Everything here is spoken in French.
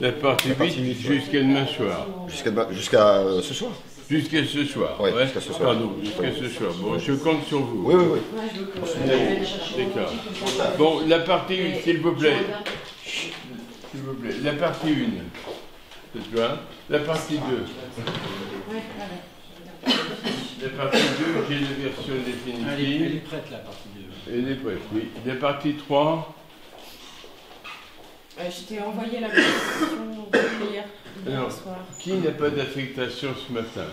La partie 8 jusqu'à demain soir. Jusqu'à euh, ce soir. Jusqu'à ce soir. Ouais, jusqu'à ce soir. Pardon, jusqu'à ce soir. Bon, je compte sur vous. Oui, oui, oui. D'accord. Bon, la partie 1, s'il vous plaît. S'il vous plaît. La partie 1. C'est toi La partie 2. La partie 2, j'ai la version est, elle définitive. est prête la partie 2. Elle est prête, oui. La partie 3, Euh, Je t'ai envoyé la hier, hier Alors. soir. qui n'a pas d'affectation ce matin?